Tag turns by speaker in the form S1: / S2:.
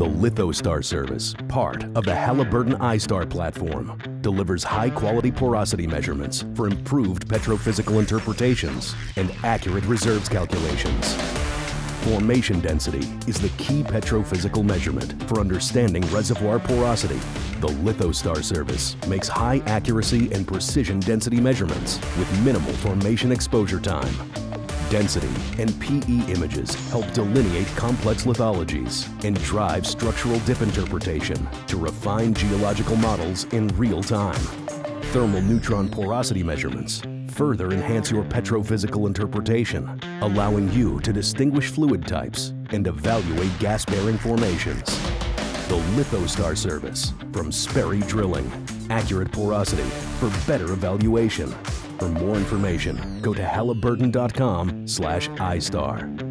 S1: The LithoStar service, part of the Halliburton iStar platform, delivers high-quality porosity measurements for improved petrophysical interpretations and accurate reserves calculations. Formation density is the key petrophysical measurement for understanding reservoir porosity. The LithoStar service makes high accuracy and precision density measurements with minimal formation exposure time. Density and PE images help delineate complex lithologies and drive structural dip interpretation to refine geological models in real time. Thermal neutron porosity measurements further enhance your petrophysical interpretation, allowing you to distinguish fluid types and evaluate gas-bearing formations. The LithoStar service from Sperry Drilling. Accurate porosity for better evaluation. For more information, go to halliburton.com slash iStar.